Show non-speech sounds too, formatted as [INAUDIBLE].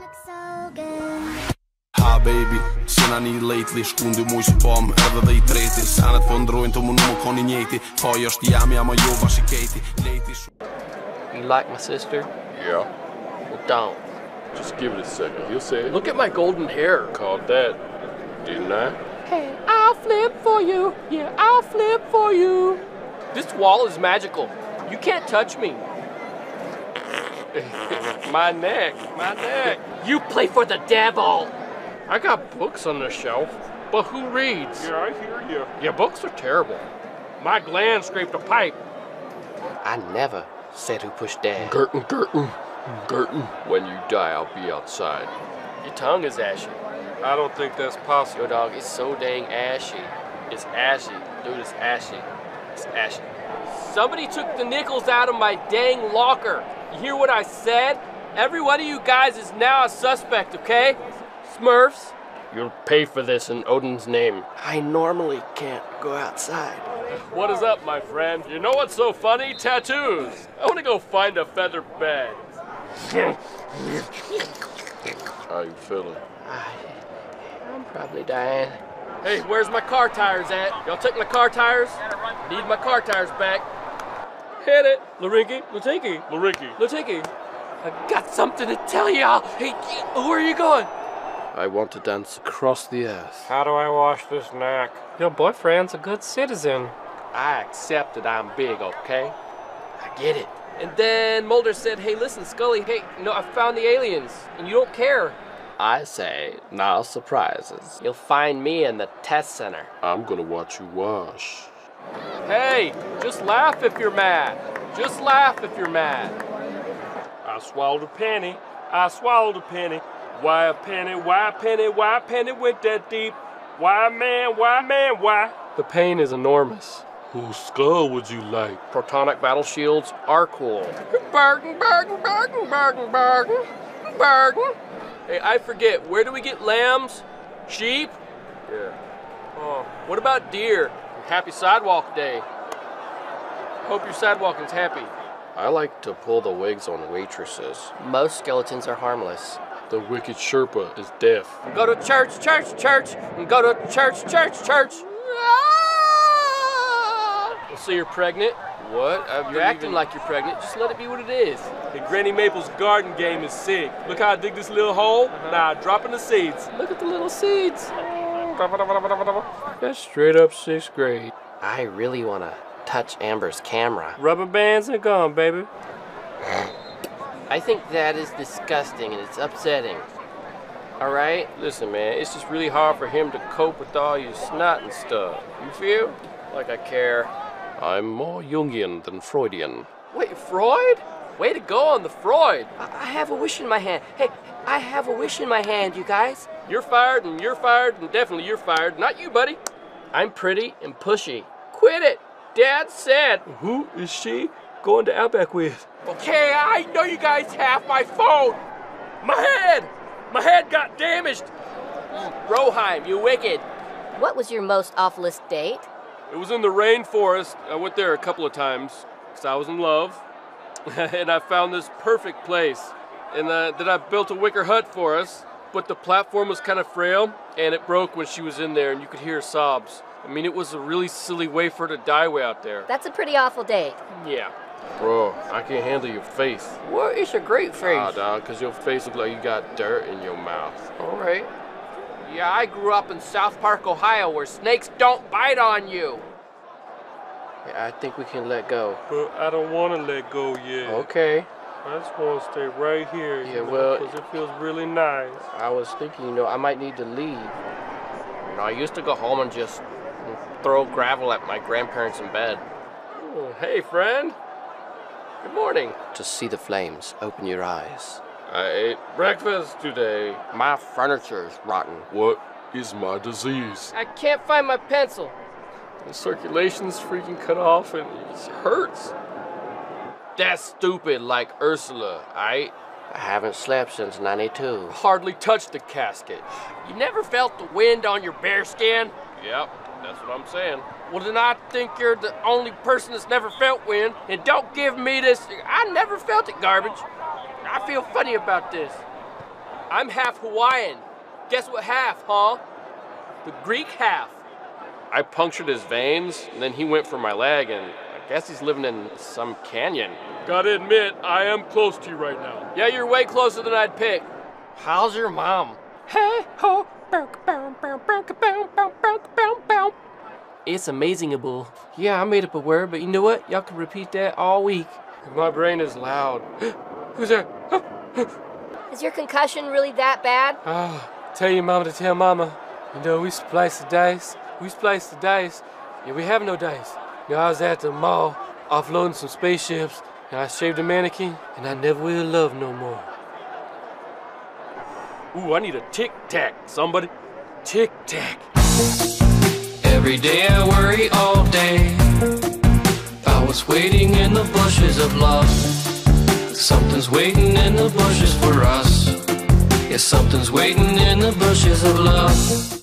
look so good. Ha baby, sina një lately Shkundi muj që pom edhe dhe i treti Sanet po ndrojnë të më në më koni njeti Po është jam jam a jo bashi keti Leti shumë You like my sister? Yeah. Well, don't. Just give it a second. He'll say it. Look at my golden hair. Called that, didn't I? Hey, I'll flip for you. Yeah, I'll flip for you. This wall is magical. You can't touch me. [LAUGHS] my neck, my neck. You play for the devil. I got books on the shelf, but who reads? Yeah, I hear you. Your books are terrible. My gland scraped a pipe. I never said who pushed dad. Gurton, Gurton, Gurton. When you die, I'll be outside. Your tongue is ashy. I don't think that's possible. Yo, dog, it's so dang ashy. It's ashy. Dude, it's ashy. It's ashy. Somebody took the nickels out of my dang locker. You hear what I said? Every one of you guys is now a suspect, okay? Smurfs, you'll pay for this in Odin's name. I normally can't go outside. What is up, my friend? You know what's so funny? Tattoos. I want to go find a feather bed. How you feeling? I'm probably dying. Hey, where's my car tires at? Y'all take my car tires? Need my car tires back. Hit it. Larinky, Latiki, Lariki. Latiki. I got something to tell y'all. Hey, where are you going? I want to dance across the earth. How do I wash this neck? Your boyfriend's a good citizen. I accept that I'm big, okay? I get it. And then Mulder said, hey, listen, Scully, hey, you know, I found the aliens, and you don't care. I say, no surprises. You'll find me in the test center. I'm gonna watch you wash. Hey, just laugh if you're mad. Just laugh if you're mad. I swallowed a penny. I swallowed a penny. Why a penny? Why a penny? Why a penny went that deep? Why man? Why man? Why? The pain is enormous. Whose skull would you like? Protonic battle shields are cool. Bargain, bargain, bargain, bargain, bargain, bargain. Hey, I forget, where do we get lambs? Sheep? Yeah. Oh, what about deer? Happy sidewalk day. Hope your sidewalking's happy. I like to pull the wigs on waitresses. Most skeletons are harmless. The wicked Sherpa is deaf. Go to church, church, church, and go to church, church, church. Well, so you're pregnant? What? I've You're acting even- like you're pregnant. Just let it be what it is. Hey, Granny Maple's garden game is sick. Look how I dig this little hole. Uh-huh. Now dropping the seeds. Look at the little seeds. That's straight up sixth grade. I really want to touch Amber's camera. Rubber bands are gone, baby. I think that is disgusting and it's upsetting. All right? Listen, man, it's just really hard for him to cope with all your snot and stuff. You feel? Like I care. I'm more Jungian than Freudian. Wait, Freud? Way to go on the Freud. I, I have a wish in my hand. Hey, I have a wish in my hand, you guys. You're fired, and you're fired, and definitely you're fired. Not you, buddy. I'm pretty and pushy. Quit it. Dad said. Who is she going to Outback with? Okay, I know you guys have my phone. My head! My head got damaged. Roheim, you wicked. What was your most awfulest date? It was in the rainforest. I went there a couple of times because I was in love. [LAUGHS] and I found this perfect place. And uh, then I built a wicker hut for us. But the platform was kind of frail and it broke when she was in there and you could hear sobs. I mean, it was a really silly way for her to die way out there. That's a pretty awful date. Yeah. Bro, I can't handle your face. What is a great face? Ah, dog, because your face looks like you got dirt in your mouth. All right. Yeah, I grew up in South Park, Ohio, where snakes don't bite on you. Yeah, I think we can let go. But I don't want to let go yet. Okay. I just want to stay right here. Yeah, well- Because it feels really nice. I was thinking, you know, I might need to leave. You know, I used to go home and just throw gravel at my grandparents in bed. Oh, hey, friend. Good morning. To see the flames, open your eyes. I ate breakfast today. My furniture is rotten. What is my disease? I can't find my pencil. The circulation's freaking cut off and it hurts. That's stupid, like Ursula, aight? I haven't slept since 92. Hardly touched the casket. You never felt the wind on your bare skin? Yep, that's what I'm saying. Well, then I think you're the only person that's never felt wind, and don't give me this. I never felt it garbage. I feel funny about this. I'm half Hawaiian. Guess what half, huh? The Greek half. I punctured his veins, and then he went for my leg, and I guess he's living in some canyon. Gotta admit, I am close to you right now. Yeah, you're way closer than I'd pick. How's your mom? Hey ho, It's amazing amazingable. Yeah, I made up a word, but you know what? Y'all can repeat that all week. My brain is loud. [GASPS] Who's there? [GASPS] Is your concussion really that bad? Ah, tell your mama to tell mama. You know, we used to the dice. We used to the dice. Yeah, we have no dice. You know, I was at the mall offloading some spaceships, and I shaved a mannequin, and I never will love no more. Ooh, I need a tic tac, somebody. Tic tac. Every day I worry all day. I was waiting in the bushes of love. Something's waiting in the bushes for us. Yeah, something's waiting in the bushes of love.